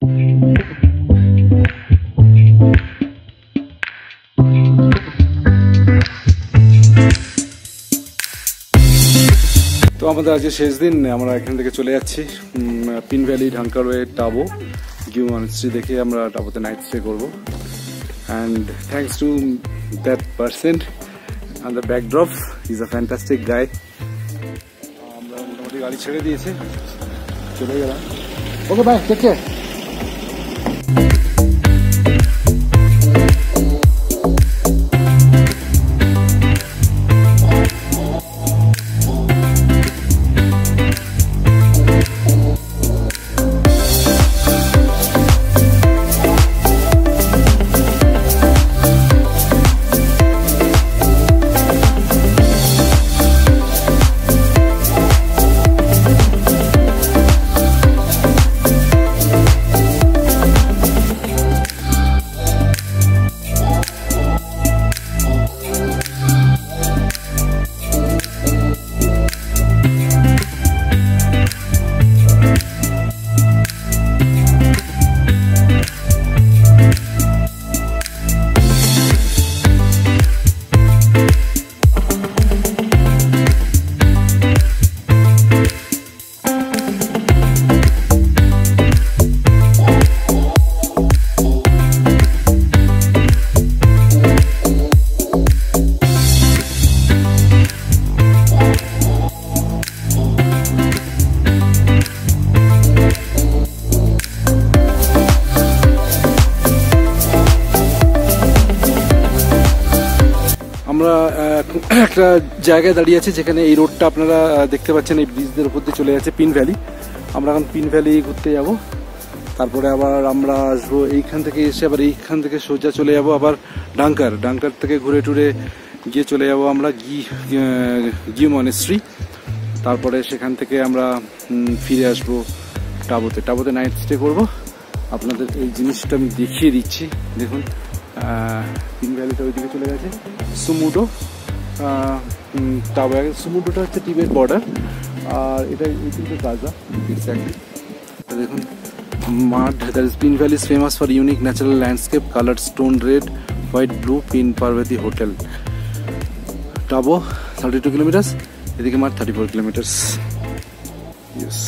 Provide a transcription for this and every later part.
তো আমাদের আজকে শেষ দিন, আমরা এখান থেকে চলে যাচ্ছি পিন ভ্যালি ঢাঙ্কারওয়ে টাবো গিউ মনস্ট্রি দেখে আমরা টাবোতে নাইট স্টে করব। And thanks to that person and the backdrop is a fantastic guy আমরা মোটামুটি গাড়ি ছেড়ে দিয়েছি, চলে গেলাম। ওকে বাই টেক আমরা একটা জায়গায় দাঁড়িয়ে আছি যেখানে এই রোডটা আপনারা দেখতে পাচ্ছেন, এই ব্রিজদের উপর দিয়ে চলে যাচ্ছে পিন ভ্যালি আমরা এখন পিন ভ্যালি ঘুরতে যাব। তারপরে আবার আমরা আসব এইখান থেকে এসে আবার এইখান থেকে সোজা চলে যাব আবার ডাঙ্কার ডাঙ্কার থেকে ঘুরে টুরে গিয়ে চলে যাব আমরা গি গি মনেস্ট্রি তারপরে সেখান থেকে আমরা ফিরে আসব টাবোতে টাবোতে নাইট স্টে করব। আপনাদের এই জিনিসটা আমি দেখিয়ে দিচ্ছি। দেখুন। পিন ভ্যালিটা ওইদিকে চলে গেছে। সুমুডো টাবো সুমুডোটা হচ্ছে টিবেট বর্ডার আর এটা এই কিন্তু গাজা এক্স্যাক্টলি দেখুন মাঠ that is Pin valley is famous for unique natural landscape colour stone red white blue Pin Parvati hotel Tabo thirty two kilometres এদিকে মাঠ thirty four kilometres yes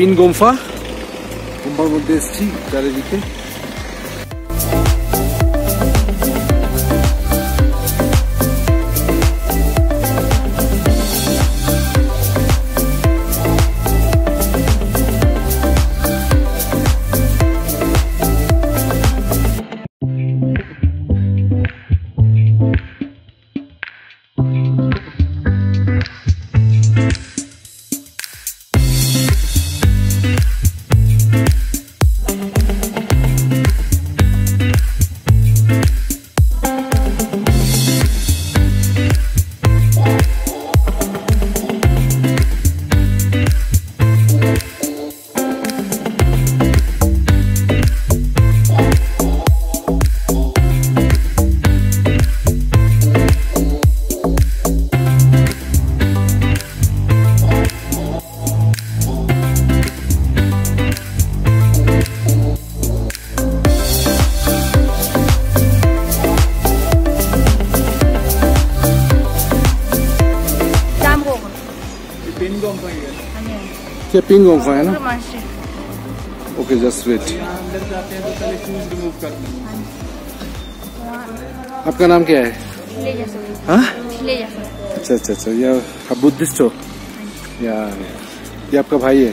pin গোমফা গোমফার মধ্যে এসেছি চারিদিকে पिन गोमफा है ना. ओके जस्ट वेट हैं आपका नाम क्या है. हाँ. अच्छा अच्छा अच्छा ये आप बुद्धिस्ट हो? या ये आपका भाई है?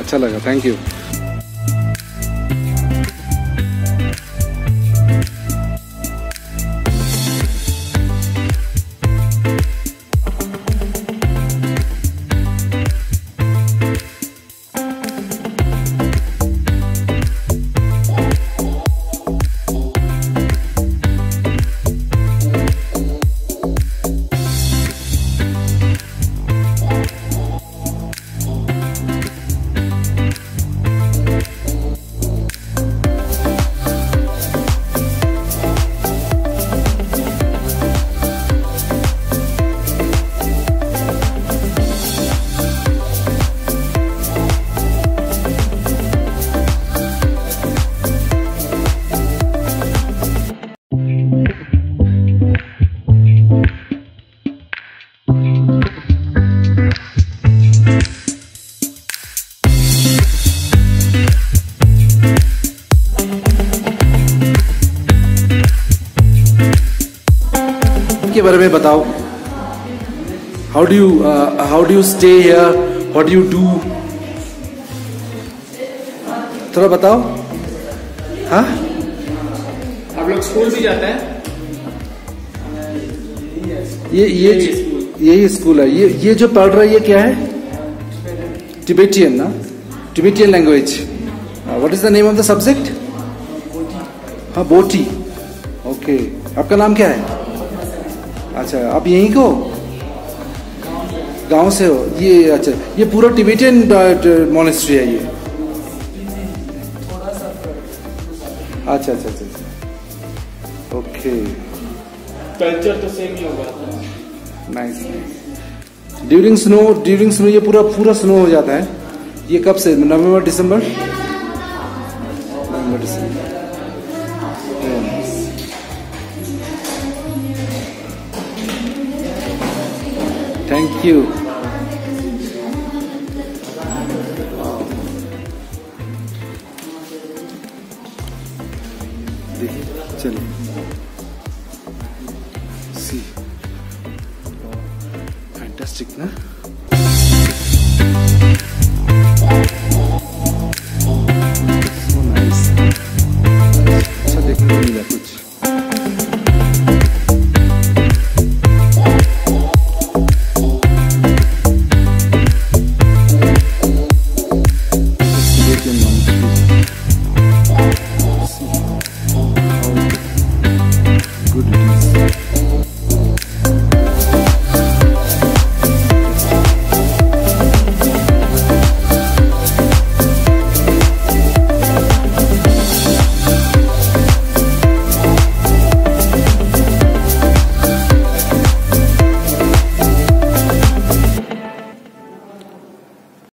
अच्छा लगा थैंक यू के बारे में बताओ। How do you how do you stay here what do you do थोड़ा बताओ। हाँ? आप लोग स्कूल भी जाते हैं? ये ये यही स्कूल। यही स्कूल है। ये ये जो पढ़ रहा है ये क्या है? टिबेटियन ना? Tibetan language what is the name of the subject हाँ बोटी। ओके आपका नाम क्या है? अच्छा आप यहीं को गाँव से हो? ये अच्छा ये पूरा टिबेटियन मोनेस्ट्री है ये। अच्छा अच्छा अच्छा अच्छा। ओके कल्चर तो सेम ही होगा। Nice during snow during snow ये पूरा पूरा स्नो हो जाता है। ये कब से? नवंबर दिसंबर? देखिए चलिए। सी। फैंटास्टिक ना?